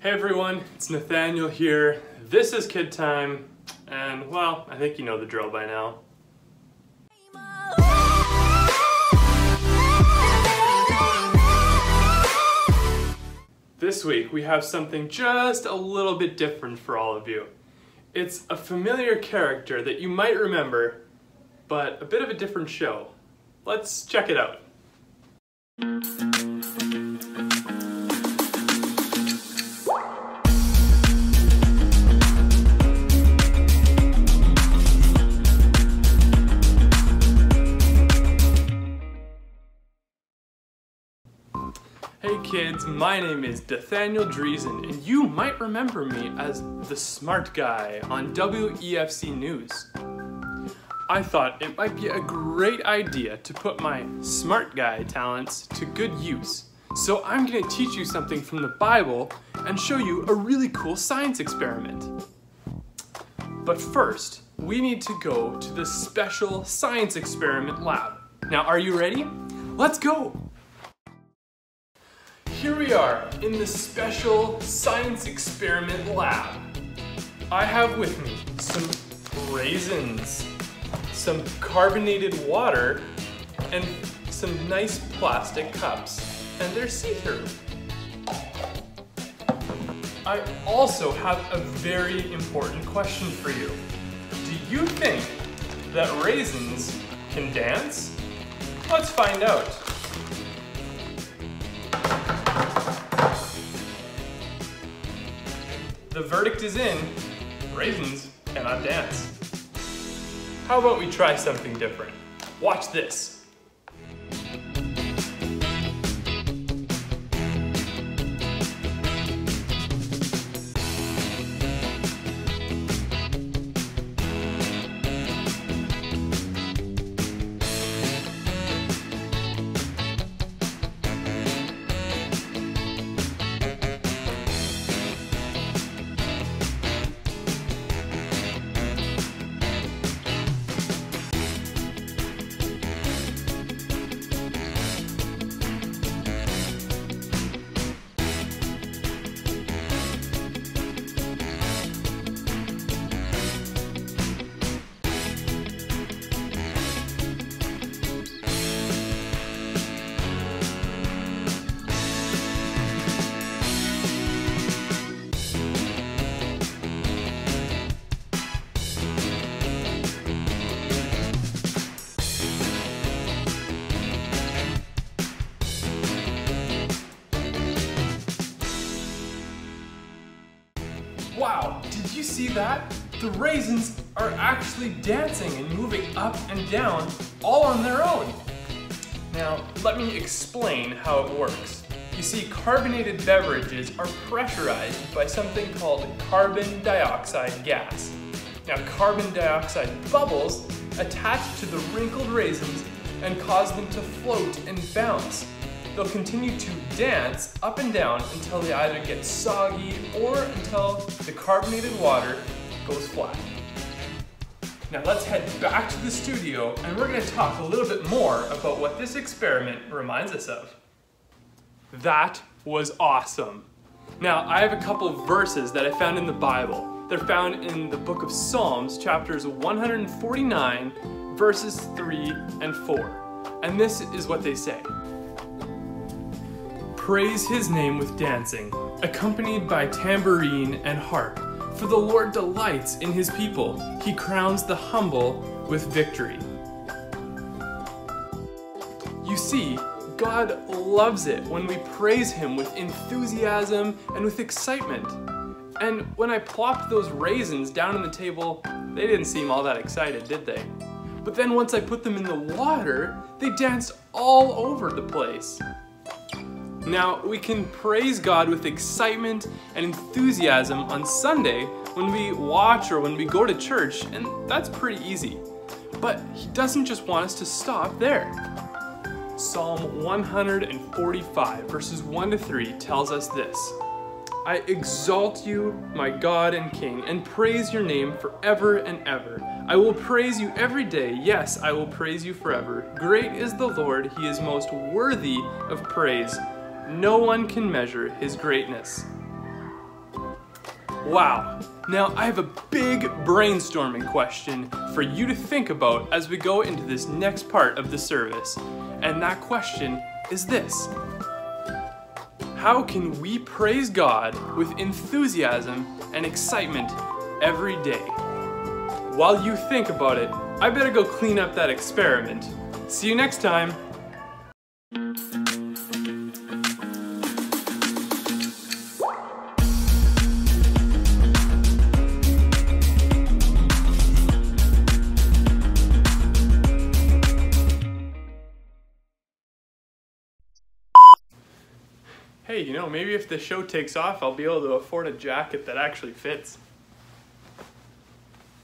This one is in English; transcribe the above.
Hey everyone, it's Nathaniel here. This is Kid Time, and well, I think you know the drill by now. This week we have something just a little bit different for all of you. It's a familiar character that you might remember, but a bit of a different show. Let's check it out. Kids, my name is Nathaniel Driesen, and you might remember me as the smart guy on WEFC News. I thought it might be a great idea to put my smart guy talents to good use. So I'm going to teach you something from the Bible and show you a really cool science experiment. But first, we need to go to the special science experiment lab. Now, are you ready? Let's go! Here we are in the special science experiment lab. I have with me some raisins, some carbonated water, and some nice plastic cups, and they're see-through. I also have a very important question for you. Do you think that raisins can dance? Let's find out. The verdict is in, raisins cannot dance. How about we try something different? Watch this. Wow, did you see that? The raisins are actually dancing and moving up and down all on their own. Now, let me explain how it works. You see, carbonated beverages are pressurized by something called carbon dioxide gas. Now, carbon dioxide bubbles attach to the wrinkled raisins and cause them to float and bounce. They'll continue to dance up and down until they either get soggy or until the carbonated water goes flat. Now let's head back to the studio and we're gonna talk a little bit more about what this experiment reminds us of. That was awesome. Now I have a couple of verses that I found in the Bible. They're found in the book of Psalms, chapters 149, verses 3 and 4. And this is what they say. Praise his name with dancing, accompanied by tambourine and harp. For the Lord delights in his people. He crowns the humble with victory. You see, God loves it when we praise him with enthusiasm and with excitement. And when I plopped those raisins down on the table, they didn't seem all that excited, did they? But then once I put them in the water, they danced all over the place. Now, we can praise God with excitement and enthusiasm on Sunday when we watch or when we go to church, and that's pretty easy. But He doesn't just want us to stop there. Psalm 145, verses 1 to 3 tells us this I exalt you, my God and King, and praise your name forever and ever. I will praise you every day. Yes, I will praise you forever. Great is the Lord, he is most worthy of praise. No one can measure his greatness. Wow. Now I have a big brainstorming question for you to think about as we go into this next part of the service. And that question is this. How can we praise God with enthusiasm and excitement every day? While you think about it, I better go clean up that experiment. See you next time. Hey, you know, maybe if the show takes off, I'll be able to afford a jacket that actually fits.